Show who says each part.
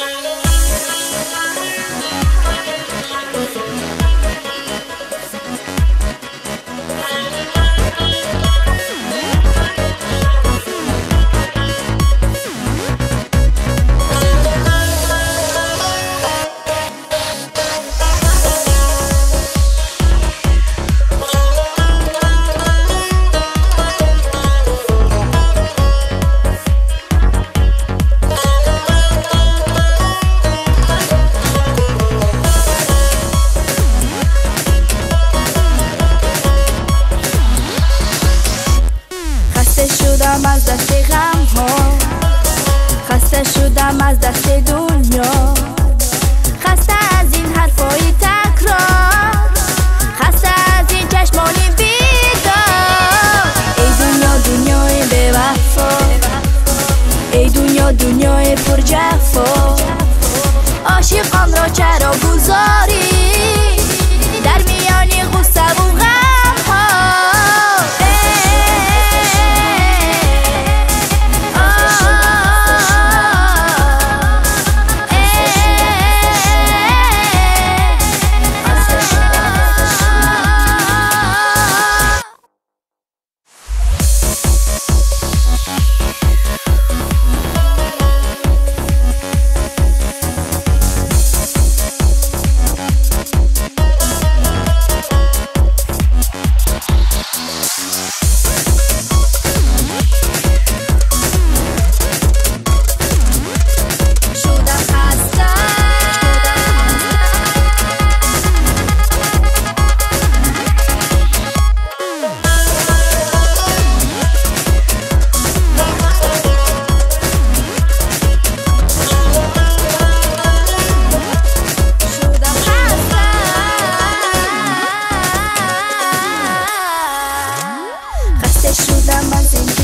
Speaker 1: شدم از دست غم ها. خسته شدم از دست دنیا. خسته از این حرفای تکرار. خسته از این چشمانی بیدار. ای دنیا دنیای به وفا. ای دنیا دنیای پر جفا. عاشقان را چرا گذاری؟ I'm bouncing.